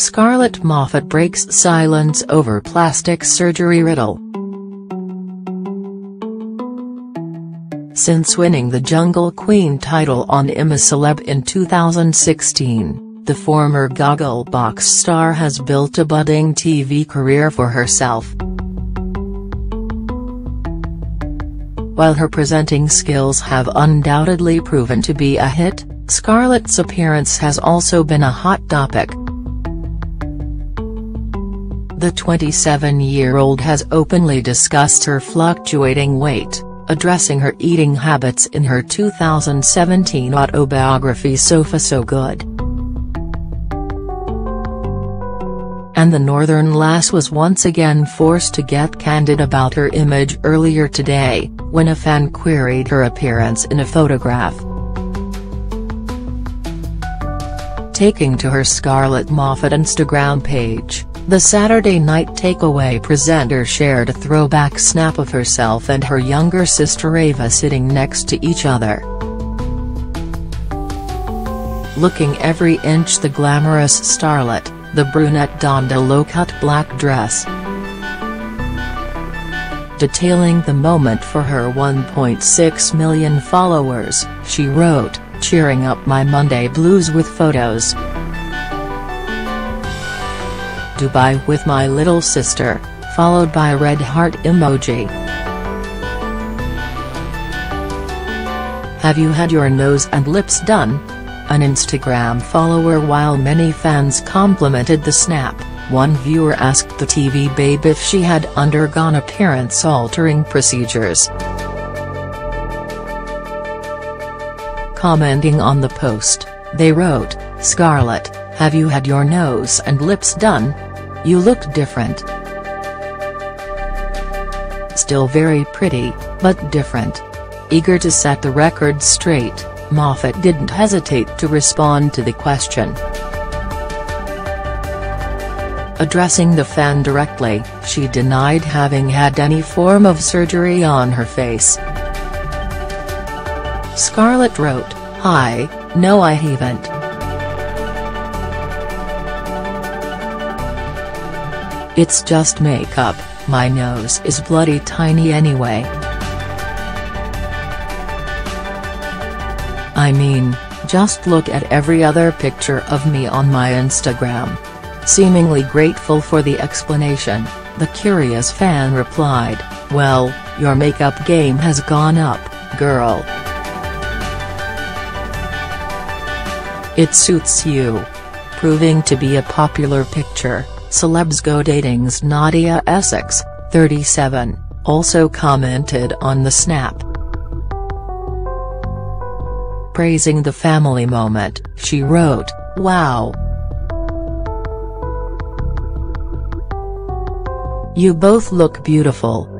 Scarlett Moffatt breaks silence over plastic surgery riddle. Since winning the Jungle Queen title on I'm a Celeb in 2016, the former Gogglebox star has built a budding TV career for herself. While her presenting skills have undoubtedly proven to be a hit, Scarlett's appearance has also been a hot topic. The 27-year-old has openly discussed her fluctuating weight, addressing her eating habits in her 2017 autobiography Sofa So Good. And the Northern lass was once again forced to get candid about her image earlier today, when a fan queried her appearance in a photograph. Taking to her Scarlett Moffatt Instagram page, the Saturday Night Takeaway presenter shared a throwback snap of herself and her younger sister Ava sitting next to each other. Looking every inch the glamorous starlet, the brunette donned a low-cut black dress. Detailing the moment for her 1.6 million followers, she wrote, cheering up my Monday blues with photos. Dubai with my little sister, followed by a red heart emoji. Have you had your nose and lips done? An Instagram follower While many fans complimented the snap, one viewer asked the TV babe if she had undergone appearance-altering procedures. Commenting on the post, they wrote, Scarlett, have you had your nose and lips done? You look different. Still very pretty, but different. Eager to set the record straight, Moffatt didn't hesitate to respond to the question. Addressing the fan directly, she denied having had any form of surgery on her face. Scarlett wrote, Hi, no I haven't. It's just makeup, my nose is bloody tiny anyway. I mean, just look at every other picture of me on my Instagram. Seemingly grateful for the explanation, the curious fan replied, well, your makeup game has gone up, girl. It suits you. Proving to be a popular picture. Celebs Go Dating's Nadia Essex, 37, also commented on the snap. Praising the family moment, she wrote, Wow. You both look beautiful.